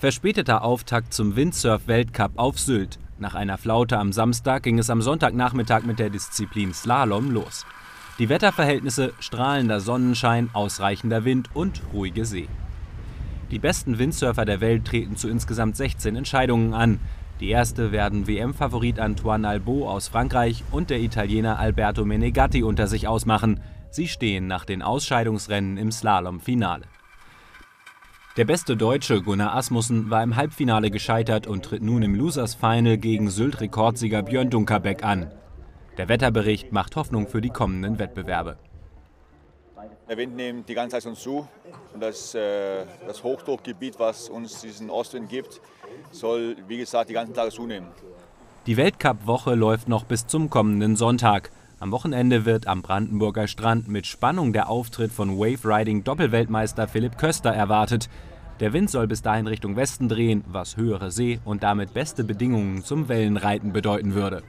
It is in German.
Verspäteter Auftakt zum Windsurf-Weltcup auf Sylt. Nach einer Flaute am Samstag ging es am Sonntagnachmittag mit der Disziplin Slalom los. Die Wetterverhältnisse strahlender Sonnenschein, ausreichender Wind und ruhige See. Die besten Windsurfer der Welt treten zu insgesamt 16 Entscheidungen an. Die erste werden WM-Favorit Antoine Albo aus Frankreich und der Italiener Alberto Menegatti unter sich ausmachen. Sie stehen nach den Ausscheidungsrennen im Slalom-Finale. Der beste Deutsche Gunnar Asmussen war im Halbfinale gescheitert und tritt nun im Losers Final gegen Sylt-Rekordsieger Björn Dunkerbeck an. Der Wetterbericht macht Hoffnung für die kommenden Wettbewerbe. Der Wind nimmt die ganze Zeit uns zu und das, äh, das Hochdruckgebiet, was uns diesen Ostwind gibt, soll, wie gesagt, die ganzen Tage zunehmen. Die Weltcup-Woche läuft noch bis zum kommenden Sonntag. Am Wochenende wird am Brandenburger Strand mit Spannung der Auftritt von Wave Riding Doppelweltmeister Philipp Köster erwartet. Der Wind soll bis dahin Richtung Westen drehen, was höhere See und damit beste Bedingungen zum Wellenreiten bedeuten würde.